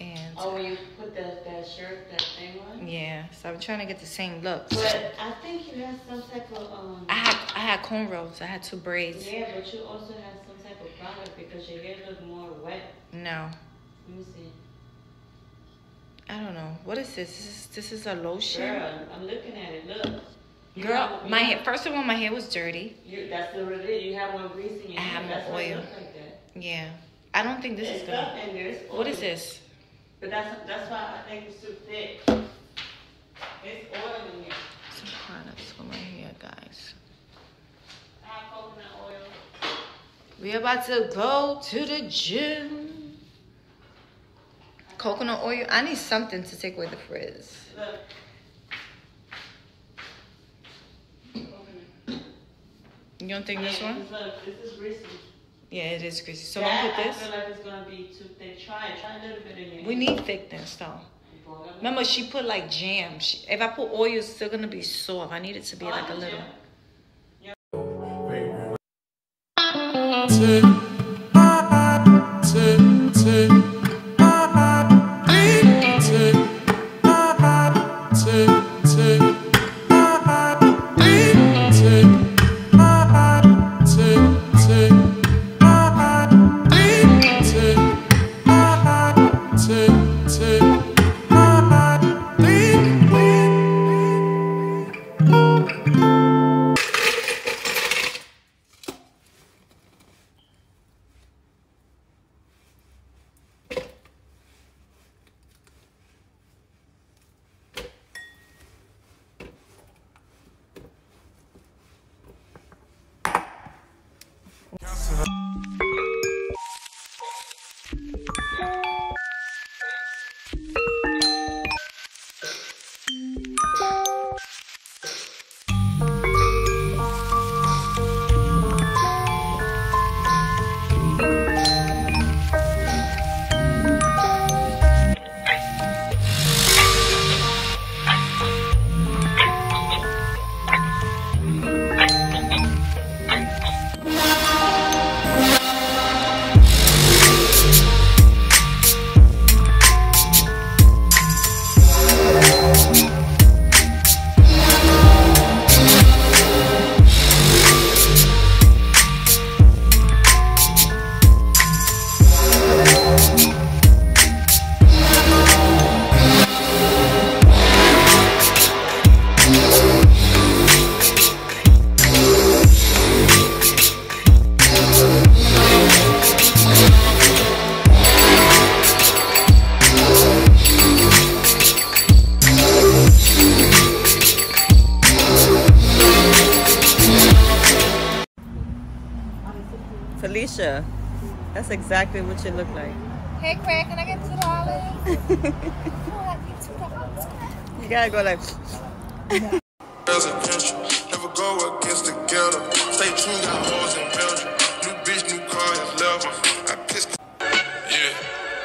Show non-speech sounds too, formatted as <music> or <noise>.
And Oh, when you put that, that shirt, that thing on? yeah, so I'm trying to get the same look. But I think you had some type of, um, I had I had cornrows. I had two braids. yeah, but you also had some type of product because your hair looked more wet. No, Let me see. I don't know. What is this? This is this is a lotion. Girl, I'm looking at it, look. Girl, have- my hair. First of all, my hair was dirty. You, that's the it. You have more grease in your I hair. have more That's oil. like. Yeah, I don't think this There's is stuff gonna. in there. What is this? But that's that's why I think it's too thick. It's oil in here. Some products for my hair, guys. I have coconut oil. We are about to go to the gym. Coconut oil. I need something to take away the frizz. Look. You don't think this one? Look, this is greasy. Yeah, it is greasy. So that, I'm put I this. feel like it's gonna be too thick. Try it. Try a little bit in there. We need thickness though. Remember, she put like jam. She, if I put oil, it's still gonna be soft. I need it to be like a little. Felicia, that's exactly what you look like. Hey, Craig, can I get two dollars? oh, two dollars. <laughs> You gotta go like.